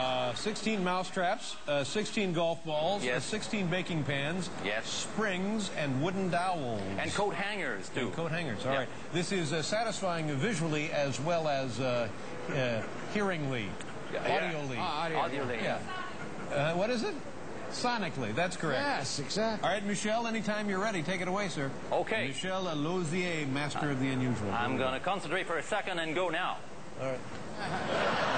Uh, 16 mousetraps, uh, 16 golf balls, Yes. 16 baking pans, Yes. springs, and wooden dowels. And coat hangers, too. And coat hangers. All yep. right. This is uh, satisfying visually as well as uh, uh, hearingly, Yeah, yeah. Ah, audioly. audio. Audio yeah. Uh, what is it? Sonically. That's correct. Yes, exactly. All right, Michel, anytime you're ready, take it away, sir. Okay. Michel Lauzière, master uh, of the unusual. I'm going to concentrate for a second and go now. All right.